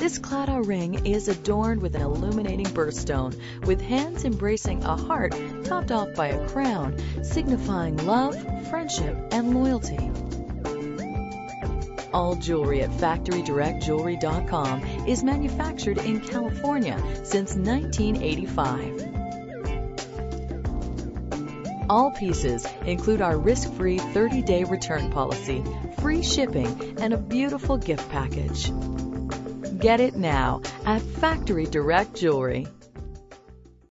This Claddagh ring is adorned with an illuminating birthstone, with hands embracing a heart topped off by a crown, signifying love, friendship, and loyalty. All jewelry at FactoryDirectJewelry.com is manufactured in California since 1985. All pieces include our risk-free 30-day return policy, free shipping, and a beautiful gift package. Get it now at Factory Direct Jewelry.